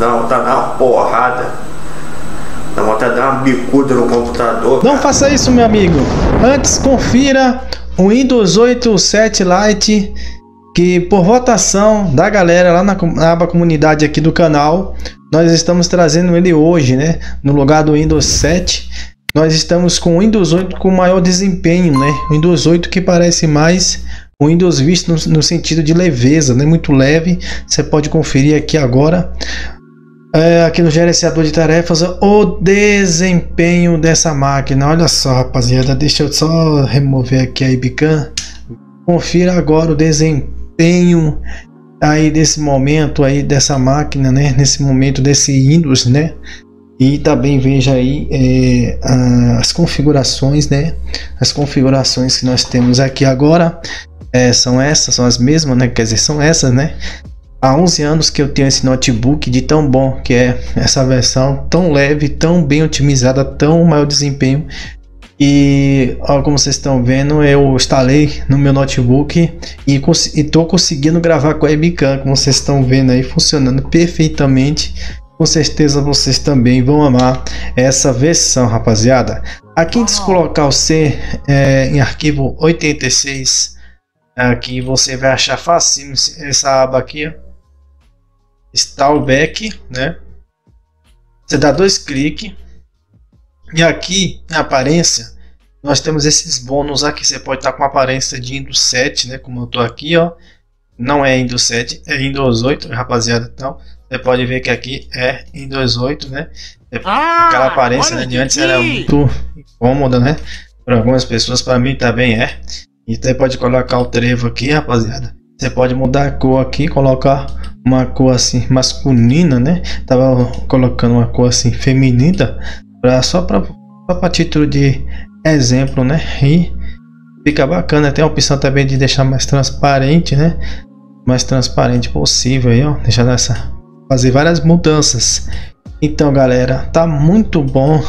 dá de dar uma porrada. Dá vontade de dar uma bicuda no computador. Não faça isso, meu amigo. Antes, confira o Windows 8 7 Lite que por votação da galera lá na, na aba comunidade aqui do canal, nós estamos trazendo ele hoje, né? No lugar do Windows 7. Nós estamos com o Windows 8 com maior desempenho, né? O Windows 8 que parece mais o Windows visto no, no sentido de leveza, né? Muito leve. Você pode conferir aqui agora. É, aqui no gerenciador de tarefas o desempenho dessa máquina. Olha só, rapaziada, deixa eu só remover aqui a Ibicam. Confira agora o desempenho aí desse momento aí dessa máquina, né? Nesse momento desse Windows, né? E também veja aí é, as configurações, né? As configurações que nós temos aqui agora é, são essas, são as mesmas, né? Quer dizer, são essas, né? Há 11 anos que eu tenho esse notebook de tão bom que é essa versão, tão leve, tão bem otimizada, tão maior desempenho. E ó, como vocês estão vendo, eu instalei no meu notebook e estou conseguindo gravar com a webcam, como vocês estão vendo aí, funcionando perfeitamente. Com certeza vocês também vão amar essa versão, rapaziada. Aqui em colocar o C é, em arquivo 86, aqui você vai achar fácil essa aba aqui, Stallback, né? Você dá dois cliques e aqui em aparência nós temos esses bônus aqui. Você pode estar com aparência de Windows 7, né? Como eu estou aqui, ó. Não é Windows 7, é Windows 8, rapaziada. Então você pode ver que aqui é Windows 8, né? Ah, Aquela aparência né, de antes era muito incômoda, né? Para algumas pessoas, para mim também é. E você pode colocar o trevo aqui, rapaziada. Você pode mudar a cor aqui, colocar uma cor assim masculina, né? Tava colocando uma cor assim feminina, pra, só para para título de exemplo, né? E fica bacana. Tem a opção também de deixar mais transparente, né? Mais transparente possível aí, ó. Deixar nessa fazer várias mudanças. Então, galera, tá muito bom.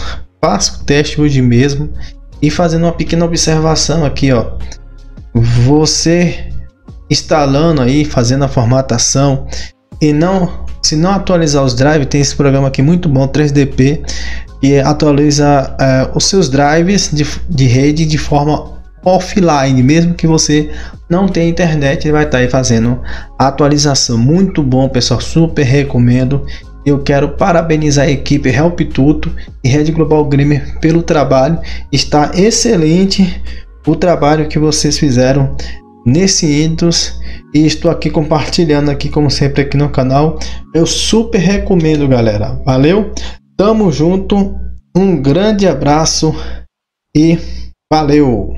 Faça o teste hoje mesmo e fazendo uma pequena observação aqui, ó. Você instalando aí, fazendo a formatação e não, se não atualizar os drives, tem esse programa aqui muito bom, 3DP, que atualiza é, os seus drives de, de rede de forma offline, mesmo que você não tenha internet, ele vai estar tá aí fazendo atualização. Muito bom, pessoal, super recomendo. Eu quero parabenizar a equipe Help Tuto e Red Global Gamer pelo trabalho. Está excelente o trabalho que vocês fizeram nesse Windows e estou aqui compartilhando aqui como sempre aqui no canal. Eu super recomendo, galera. Valeu? Tamo junto. Um grande abraço e valeu.